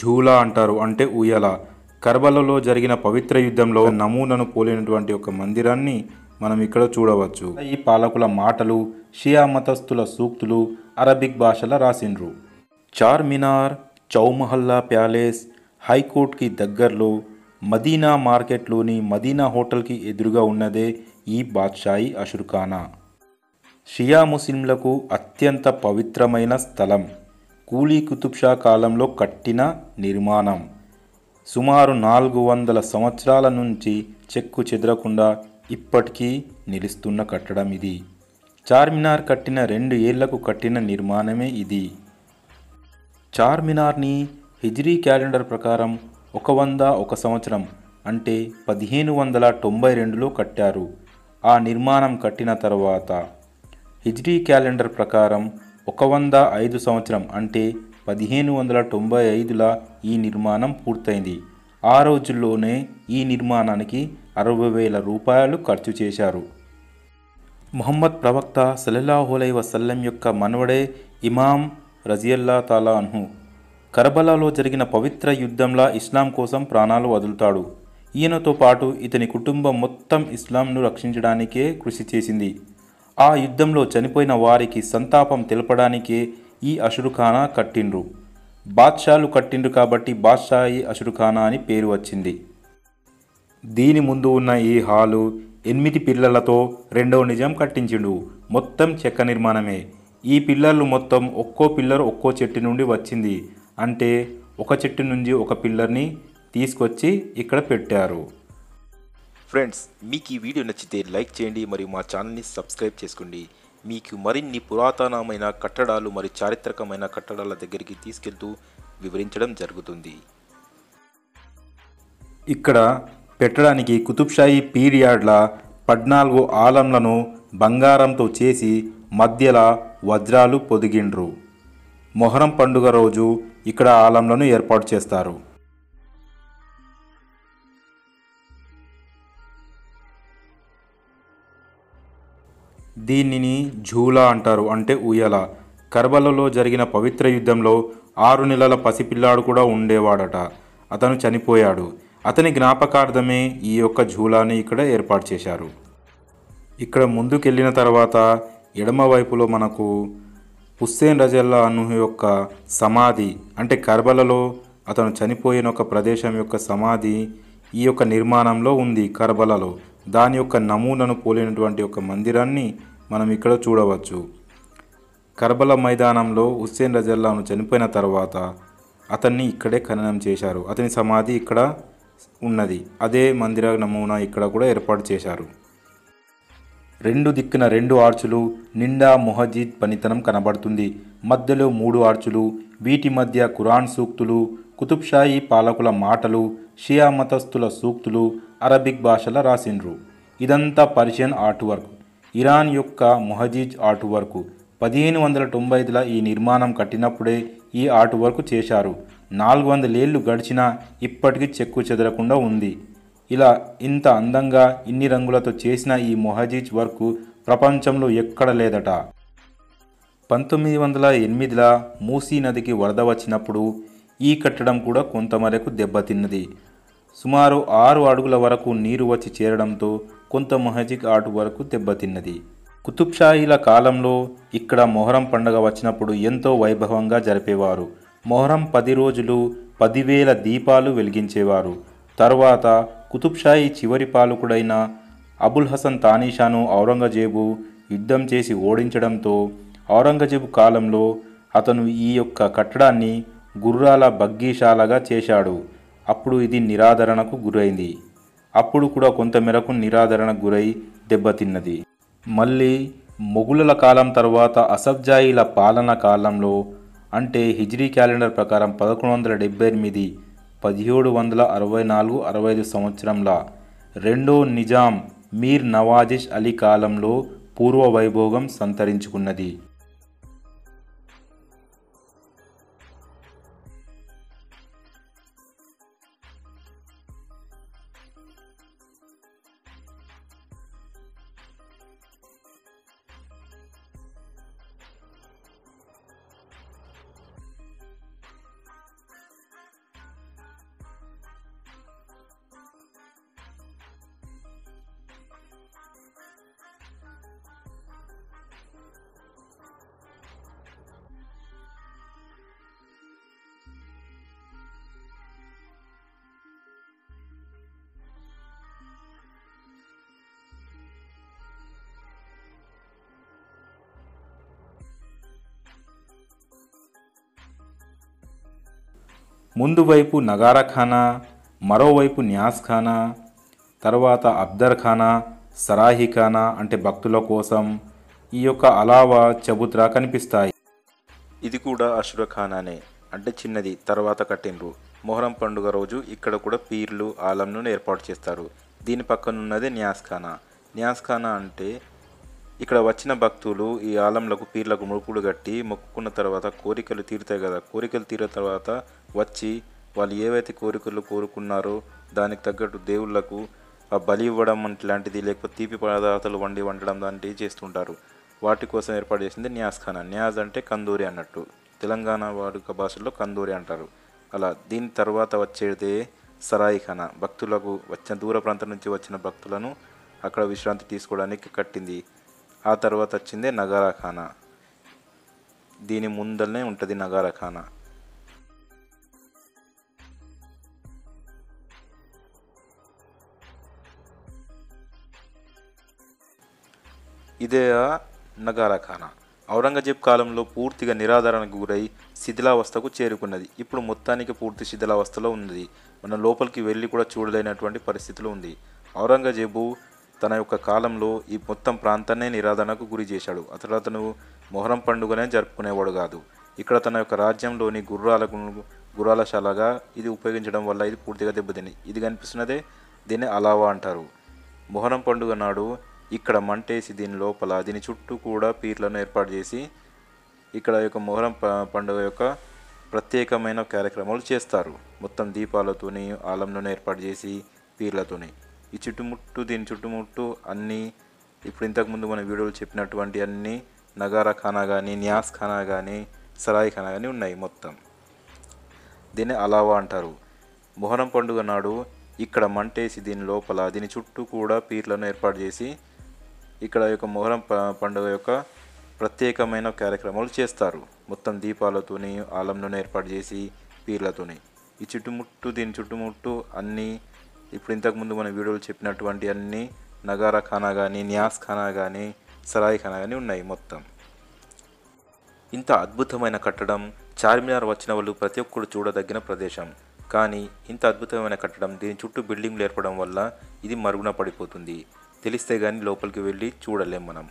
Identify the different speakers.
Speaker 1: ఝూలా అంటారు అంటే ఉయ్యాల. కర్బలలో జరిగిన పవిత్ర యుద్ధంలో నమూనను పోలినటువంటి ఒక మందిరాన్ని మనం ఇక్కడ చూడవచ్చు. ఈ పాలకుల మాటలు షియా మతస్థుల సూక్తులు అరబిక్ భాషలో రాసిండ్రు. చార్మినార్ చౌమహల్లా ప్యాలెస్ హైకోర్టుకి దగ్గరలో మదీనా మార్కెట్లోని మదీనా హోటల్కి ఎదురుగా ఉన్నదే ఈ బాద్షాయి అషుర్ఖానా. షియా ముస్లింలకు అత్యంత పవిత్రమైన స్థలం. కూలీ కుతుబ్ షా కాలంలో కట్టిన నిర్మాణం. సుమారు నాలుగు వందల సంవత్సరాల నుంచి చెక్కు చెదరకుండా ఇప్పటికీ నిలుస్తున్న కట్టడం ఇది. చార్మినార్ కట్టిన రెండు ఏళ్ళకు కట్టిన నిర్మాణమే ఇది. చార్మినార్ని హిజ్రీ క్యాలెండర్ ప్రకారం ఒక వంద ఒక సంవత్సరం అంటే పదిహేను వందల తొంభై రెండులో కట్టారు. ఆ నిర్మాణం కట్టిన తర్వాత హిజ్రీ క్యాలెండర్ ప్రకారం ఒక వంద ఐదు సంవత్సరం అంటే పదిహేను వందల తొంభై ఐదుల ఈ నిర్మాణం పూర్తయింది. ఆ రోజుల్లోనే ఈ నిర్మాణానికి అరవై వేల రూపాయలు ఖర్చు చేశారు. ముహమ్మద్ ప్రవక్త సల్లల్లాహులై వసల్లం యొక్క మనవడే ఇమాం రజియల్లా తాలా అన్హు. కర్బలాలో జరిగిన పవిత్ర యుద్ధంలా ఇస్లాం కోసం ప్రాణాలు వదులుతాడు. ఈయనతో పాటు ఇతని కుటుంబం మొత్తం ఇస్లాంను రక్షించడానికే కృషి చేసింది. ఆ యుద్ధంలో చనిపోయిన వారికి సంతాపం తెలపడానికే ఈ అషురుఖానా కట్టిండ్రు. బాద్షాలు కట్టిండ్రు కాబట్టి బాద్షాయి అషురుఖానా అని పేరు వచ్చింది. దీని ముందు ఉన్న ఈ హాలు ఎనిమిది పిల్లలతో రెండవ నిజం కట్టించిండు. మొత్తం చెక్క నిర్మాణమే. ఈ పిల్లర్లు మొత్తం ఒక్కో పిల్లర్ ఒక్కో చెట్టు నుండి వచ్చింది. అంటే ఒక చెట్టు నుంచి ఒక పిల్లర్ని తీసుకొచ్చి ఇక్కడ పెట్టారు.
Speaker 2: ఫ్రెండ్స్ మీకు ఈ వీడియో నచ్చితే లైక్ చేయండి మరియు మా ఛానల్ని సబ్స్క్రైబ్ చేసుకోండి. మీకు మరిన్ని పురాతనమైన కట్టడాలు మరియు చారిత్రకమైన కట్టడాల దగ్గరికి తీసుకెళ్తూ వివరించడం జరుగుతుంది.
Speaker 1: ఇక్కడ పెట్టడానికి కుతుబ్షాహీ పీరియాడ్ల పద్నాలుగు ఆలంలను బంగారంతో చేసి మధ్యల వజ్రాలు పొదిగిండ్రు. మొహరం పండుగ రోజు ఇక్కడ ఆలంలను ఏర్పాటు చేస్తారు. దీనిని ఝూలా అంటారు అంటే ఉయ్యల. కర్బలలో జరిగిన పవిత్ర యుద్ధంలో ఆరు నెలల పసిపిల్లాడు కూడా ఉండేవాడట. అతను చనిపోయాడు. అతని జ్ఞాపకార్థమే ఈ యొక్క ఝూలాని ఇక్కడ ఏర్పాటు చేశారు. ఇక్కడ ముందుకెళ్ళిన తర్వాత ఎడమవైపులో మనకు హుస్సేన్ రజల్లా అను యొక్క సమాధి అంటే కర్బలలో అతను చనిపోయిన ఒక ప్రదేశం యొక్క సమాధి ఈ యొక్క నిర్మాణంలో ఉంది. కర్బలలో దాని యొక్క నమూనను పోలినటువంటి ఒక మందిరాన్ని మనం ఇక్కడ చూడవచ్చు. కర్బల మైదానంలో హుస్సేన్ రజల్లాను చనిపోయిన తర్వాత అతన్ని ఇక్కడే ఖననం చేశారు. అతని సమాధి ఇక్కడ ఉన్నది. అదే మందిర నమూనా ఇక్కడ కూడా ఏర్పాటు చేశారు. రెండు దిక్కున రెండు ఆర్చులు నిండా మొహజీద్ పనితనం కనబడుతుంది. మధ్యలో మూడు ఆర్చులు వీటి మధ్య కురాన్ సూక్తులు కుతుబ్షాయి పాలకుల మాటలు షియా మతస్థుల సూక్తులు అరబిక్ భాషలో రాసిండ్రు. ఇదంతా పర్షియన్ ఆర్ట్ వర్క్. ఇరాన్ యొక్క మొహజీజ్ ఆర్ట్ వర్క్ పదిహేను వందల తొంభై ఐదుల ఈ నిర్మాణం కట్టినప్పుడే ఈ ఆర్ట్ వర్క్ చేశారు. నాలుగు వందలేళ్ళు గడిచినా ఇప్పటికీ చెక్కు చెదరకుండా ఉంది. ఇలా ఇంత అందంగా ఇన్ని రంగులతో చేసిన ఈ మొహజీజ్ వర్క్ ప్రపంచంలో ఎక్కడ లేదట. పంతొమ్మిది వందల ఎనిమిదిలో మూసీ నదికి వరద వచ్చినప్పుడు ఈ కట్టడం కూడా కొంతమేరకు దెబ్బతిన్నది. సుమారు ఆరు అడుగుల వరకు నీరు వచ్చి చేరడంతో కొంత మొహజిక్ ఆర్ట్ వరకు దెబ్బతిన్నది. కుతుబ్షాహీల కాలంలో ఇక్కడ మొహరం పండగ వచ్చినప్పుడు ఎంతో వైభవంగా జరిపేవారు. మొహరం పది రోజులు పదివేల దీపాలు వెలిగించేవారు. తరువాత కుతుబ్షాహీ చివరి పాలకుడైన అబుల్ హసన్ తానీషాను ఔరంగజేబు యుద్ధం చేసి ఓడించడంతో ఔరంగజేబు కాలంలో అతను ఈ యొక్క కట్టడాన్ని గుర్రాల బగ్గీశాలగా చేశాడు. అప్పుడు ఇది నిరాదరణకు గురైంది. అప్పుడు కూడా కొంతమేరకు నిరాదరణకు గురై దెబ్బతిన్నది. మళ్ళీ మొఘలుల కాలం తర్వాత అసబ్జాయిల పాలన కాలంలో అంటే హిజ్రీ క్యాలెండర్ ప్రకారం పదకొండు వందల డెబ్బై ఎనిమిది పదిహేడు వందల అరవై నాలుగు అరవై ఐదు సంవత్సరంల రెండో నిజాం మీర్ నవాజిష్ అలీ కాలంలో పూర్వ వైభోగం సంతరించుకున్నది. ముందువైపు నగారఖానా మరోవైపు న్యాస్ఖానా తర్వాత అబ్దర్ ఖానా అంటే భక్తుల కోసం ఈ యొక్క అలావా చబుత్రా కనిపిస్తాయి.
Speaker 2: ఇది కూడా అశ్వఖానానే అంటే చిన్నది తర్వాత కట్టిండ్రు. మొహరం పండుగ రోజు ఇక్కడ కూడా పీర్లు ఆలంను ఏర్పాటు చేస్తారు. దీని పక్కనున్నది న్యాస్ఖానా న్యాస్ఖానా అంటే ఇక్కడ వచ్చిన భక్తులు ఈ ఆలంలకు పీర్లకు ముడుపులు కట్టి మొక్కుకున్న తర్వాత కోరికలు తీరుతాయి కదా. కోరికలు తీరిన తర్వాత వచ్చి వాళ్ళు ఏవైతే కోరికలు కోరుకున్నారో దానికి తగ్గట్టు దేవుళ్ళకు ఆ బలి ఇవ్వడం లాంటిది లేకపోతే తీపి పదార్థాలు వండి వండడం లాంటివి చేస్తుంటారు. వాటి కోసం ఏర్పాటు చేసింది న్యాస్ఖానా. న్యాజ్ అంటే కందూరి అన్నట్టు. తెలంగాణ వాడుక భాషలో కందూరి అంటారు. అలా దీని తర్వాత వచ్చేదే సరాయిఖానా భక్తులకు వచ్చిన దూర ప్రాంతం నుంచి వచ్చిన భక్తులను అక్కడ విశ్రాంతి తీసుకోవడానికి కట్టింది ఆ తర్వాత వచ్చిందే నగారాఖానా. దీని ముందరనే ఉంటుంది నగారాఖానా. ఇదే నగారాఖానా. ఔరంగజేబ్ కాలంలో పూర్తిగా నిరాధారణకు గురై శిథిలావస్థకు చేరుకున్నది. ఇప్పుడు మొత్తానికి పూర్తి శిథిలావస్థలో ఉన్నది. మన లోపలికి వెళ్ళి కూడా చూడలేనటువంటి పరిస్థితిలో ఉంది. ఔరంగజేబు తన యొక్క కాలంలో ఈ మొత్తం ప్రాంతాన్నే నిరాధనకు గురి చేశాడు. అతడు అతను మొహరం పండుగనే జరుపుకునేవాడు కాదు. ఇక్కడ తన యొక్క రాజ్యంలోని గుర్రాలకు గుర్రాలశాలగా ఇది ఉపయోగించడం వల్ల ఇది పూర్తిగా దెబ్బతింది. ఇది కనిపిస్తున్నదే దీన్ని అలావా అంటారు. మొహరం పండుగ నాడు ఇక్కడ మంటేసి దీని లోపల దీని చుట్టూ కూడా పీర్లను ఏర్పాటు చేసి ఇక్కడ యొక్క మొహరం పండుగ యొక్క ప్రత్యేకమైన కార్యక్రమాలు చేస్తారు. మొత్తం దీపాలతోని ఆలంలోనే ఏర్పాటు చేసి పీర్లతోని. ఈ చుట్టుముట్టు దీని చుట్టుముట్టు అన్నీ ఇప్పుడు ఇంతకుముందు మన వీడియోలు చెప్పినటువంటి అన్ని నగారా ఖానా కానీ న్యాస్ ఖానా కానీ సరాయి ఖానా కానీ ఉన్నాయి మొత్తం. దీన్ని అలావా అంటారు. మొహరం పండుగ నాడు ఇక్కడ మంటేసి దీని లోపల దీని చుట్టూ కూడా పీర్లను ఏర్పాటు చేసి ఇక్కడ యొక్క మొహరం పండుగ యొక్క ప్రత్యేకమైన కార్యక్రమాలు చేస్తారు. మొత్తం దీపాలతోని ఆలంను ఏర్పాటు చేసి పీర్లతోని. ఈ చుట్టుముట్టు దీని చుట్టుముట్టు అన్నీ ఇప్పుడు ఇంతకుముందు మన వీడియోలు చెప్పినటువంటి అన్ని నగారా ఖానా కానీ న్యాస్ ఖానా కానీ సరాయి ఖానా కానీ ఉన్నాయి మొత్తం. ఇంత అద్భుతమైన కట్టడం చార్మినార్ వచ్చిన వాళ్ళు ప్రతి ఒక్కరు చూడదగిన ప్రదేశం. కానీ ఇంత అద్భుతమైన కట్టడం దీని చుట్టూ బిల్డింగ్లు ఏర్పడడం వల్ల ఇది మరుగున పడిపోతుంది. తెలిస్తే కానీ లోపలికి వెళ్ళి చూడలేం మనం.